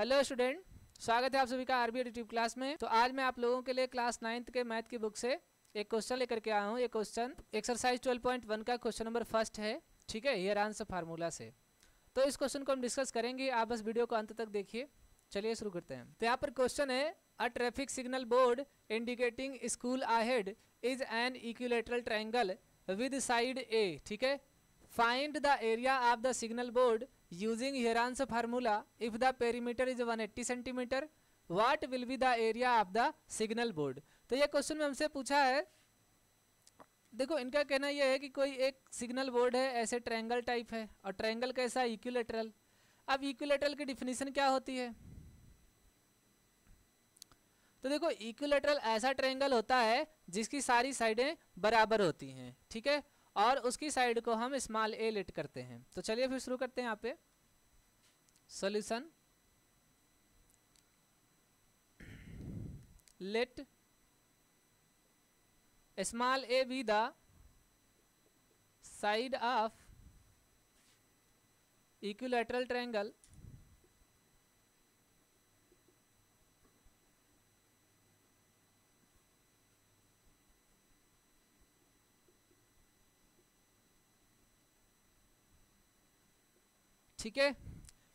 Hello student, स्वागत है आप सभी का आरबी एडिटिव क्लास में। तो आज मैं आप लोगों के लिए क्लास नाइन्थ के मैथ की बुक से एक क्वेश्चन लेकर के आया हूँ। ये क्वेश्चन एक्सरसाइज 12.1 का क्वेश्चन नंबर फ़र्स्ट है, ठीक है? ये आंसर फार्मूला से। तो इस क्वेश्चन को हम डिस्कस करेंगे। आप बस वीडियो को अंत तक देखिए। चलिए शुरू करते हैं। तो यहाँ पर क्वेश्चन है a traffic signal board indicating school ahead is an equilateral triangle with side a ठीक है? Find the area of the signal board using Heron's formula, if the perimeter is 180 centimeter, what will be the area of the signal board? तो ये question में हमसे पूछा है, देखो इनका कहना यह है कि कोई एक सिग्नल बोर्ड है, ऐसे ट्रायंगल टाइप है, और ट्रायंगल कैसा है? इक्विलेटरल अब इक्विलेटरल की डिफिनीशन क्या होती है? तो देखो इक्विलेटरल ऐसा ट्रायंगल होता है जिसकी सारी साइडें बराबर होती हैं, ठीक है? और उसकी साइड को हम स्मॉल ए लिट करते हैं। तो चलिए फिर शुरू करते हैं यहाँ पे। Solution let small a be the side of equilateral triangle ठीक है?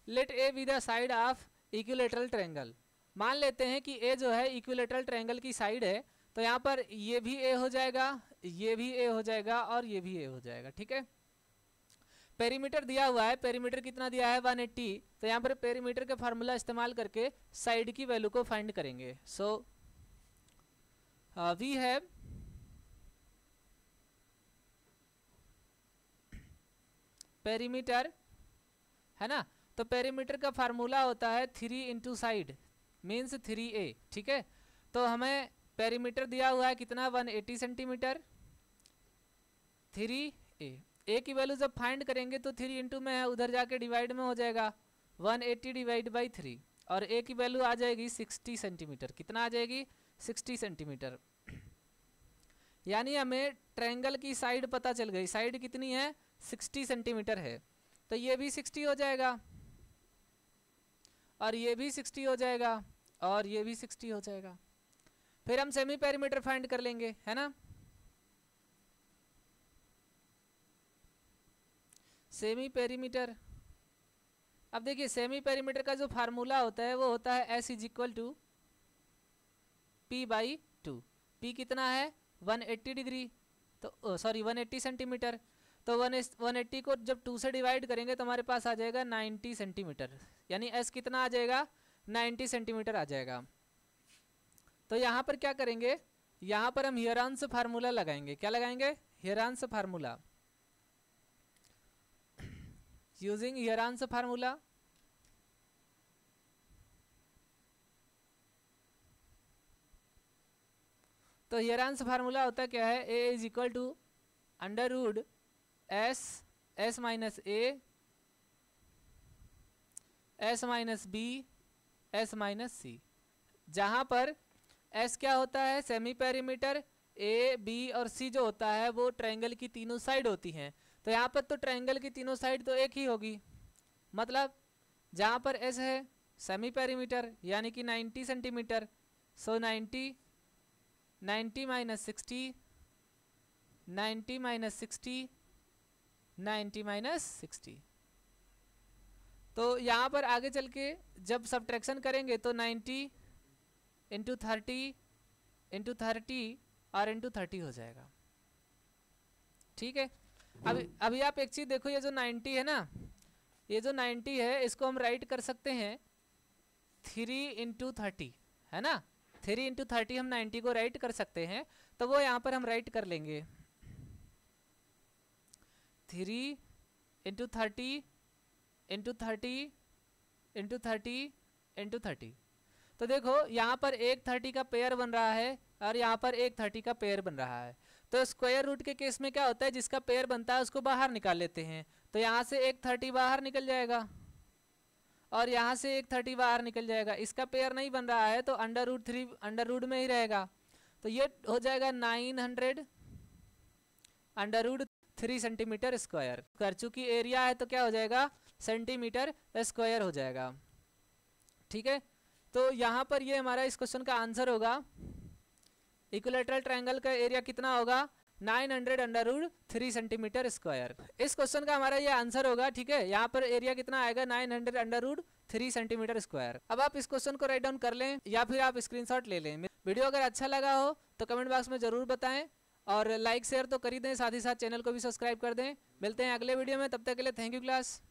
Let a be the side of equilateral triangle मान लेते हैं कि ए जो है इक्विलेटरल ट्रायंगल की साइड है तो यहाँ पर ये भी ए हो जाएगा, ये भी ए हो जाएगा और ये भी ए हो जाएगा, ठीक है? पेरीमीटर दिया हुआ है पेरीमीटर कितना दिया है? 180 तो यहाँ पर पेरीमीटर का फार्मूला इस्तेमाल करके साइड की वैल्यू को फाइंड करेंगे. सो वी हैव पेरीमीटर है ना? तो पेरीमीटर का फार्मूला होता है three into side means three a ठीक है? तो हमें पेरीमीटर दिया हुआ है कितना? 180 सेंटीमीटर थ्री ए ए की वैल्यू जब फाइंड करेंगे तो थ्री इंटू में है, उधर जाके डिवाइड में हो जाएगा। 180 डिवाइड बाई थ्री और ए की वैल्यू आ जाएगी 60 सेंटीमीटर कितना आ जाएगी? 60 सेंटीमीटर यानी हमें ट्रायंगल की साइड पता चल गई। साइड कितनी है? 60 सेंटीमीटर है। तो ये भी 60 हो जाएगा। और ये भी 60 हो जाएगा, और ये भी 60 हो जाएगा। फिर हम सेमी पेरीमीटर फाइंड कर लेंगे, है ना? सेमी पेरीमीटर अब देखिए सेमी पेरीमीटर का जो फार्मूला होता है, वो होता है s is equal to p by two p कितना है? 180 डिग्री तो सॉरी 180 सेंटीमीटर तो वन वन एट्टी को जब टू से डिवाइड करेंगे तो हमारे पास आ जाएगा नाइन्टी सेंटीमीटर। यानी एस कितना आ जाएगा? नाइन्टी सेंटीमीटर आ जाएगा। तो यहाँ पर क्या करेंगे? यहाँ पर हम हियरांस फार्मूला लगाएँगे। क्या लगाएँगे? Heron's formula. Using Heron's formula. तो हियरांस फार्मूला होता क्या है? A is equal to under root s s minus a s minus b s minus c जहाँ पर एस क्या होता है? सेमी पेरीमीटर ए बी और सी जो होता है, वो ट्रायंगल की तीनों साइड होती हैं। तो यहाँ पर तो ट्रायंगल की तीनों साइड तो एक ही होगी। मतलब जहाँ पर एस है सेमी पेरीमीटर यानी कि 90 centimetre so 90 90 minus sixty ninety minus sixty ninety minus sixty. तो यहाँ पर आगे चल के जब सब्ट्रैक्शन करेंगे तो ninety into thirty into thirty और इंटू थर्टी हो जाएगा। ठीक है? अभी अभी आप एक चीज़ देखो, ये जो नाइन्टी है ना, ये जो नाइन्टी है, इसको हम राइट कर सकते हैं थ्री इंटू थर्टी है ना? थ्री इंटू थर्टी हम नाइन्टी को राइट कर सकते हैं तो वो यहाँ पर हम राइट कर लेंगे। Three into thirty into thirty into thirty into thirty तो देखो, यहाँ पर एक थर्टी का पेयर बन रहा है और यहाँ पर एक थर्टी का पेयर बन रहा है। तो स्क्वायर रूट के केस में क्या होता है? जिसका पेयर बनता है, उसको बाहर निकाल लेते हैं। तो यहाँ से एक थर्टी बाहर निकल जाएगा और यहाँ से एक थर्टी बाहर निकल जाएगा। इसका पेयर नहीं बन रहा है तो under root three under root में ही रहेगा। तो ये हो जाएगा nine hundred under root three centimetre square कर चूँकि एरिया है तो क्या हो जाएगा? सेंटीमीटर स्क्वायर हो जाएगा। ठीक है? तो यहाँ पर ये हमारा इस क्वेश्चन का आंसर होगा। इक्वलेटरल ट्रायंगल का एरिया कितना होगा? 900 hundred under root three centimetre square इस क्वेश्चन का हमारा ये आंसर होगा, ठीक है? यहाँ पर एरिया कितना आएगा? 900 hundred under root three centimetre square अब आप इस क्वेश्चन को राइट डाउन कर लें या फिर आप स्क्रीनशॉट ले लें। वीडियो अगर अच्छा लगा हो तो कमेंट बॉक्स में ज़रूर बताएँ। और लाइक शेयर तो कर ही दें, साथ ही साथ चैनल को भी सब्सक्राइब कर दें। मिलते हैं अगले वीडियो में, तब तक के लिए थैंक यू क्लास